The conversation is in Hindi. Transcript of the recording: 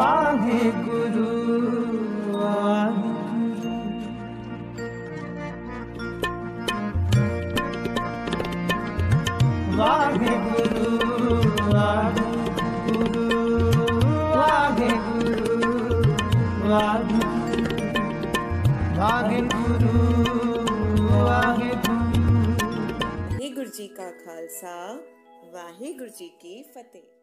वाहे गुरु गुरु। गुरु गुरु गुरु गुरु गुरु जी का खालसा, वाहे गुरु जी की फतेह।